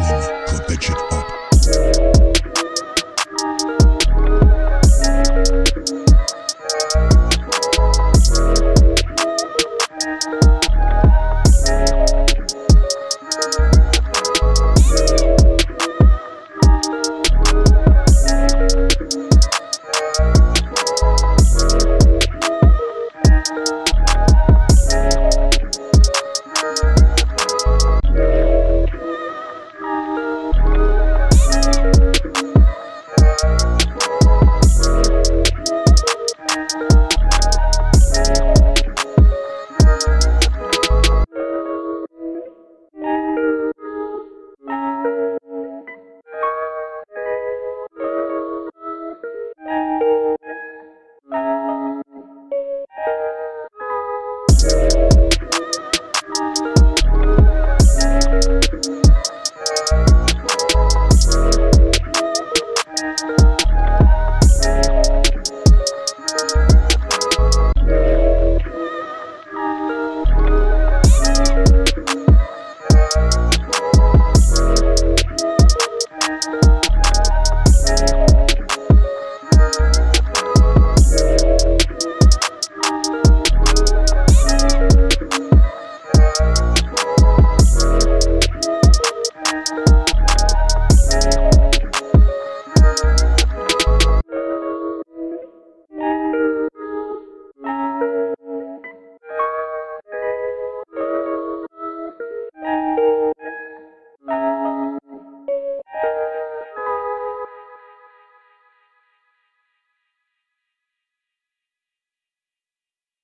women who bitch it up.